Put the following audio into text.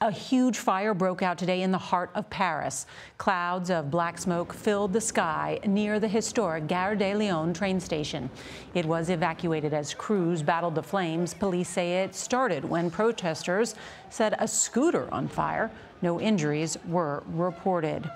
A huge fire broke out today in the heart of Paris. Clouds of black smoke filled the sky near the historic Gare de Lyon train station. It was evacuated as crews battled the flames. Police say it started when protesters set a scooter on fire. No injuries were reported.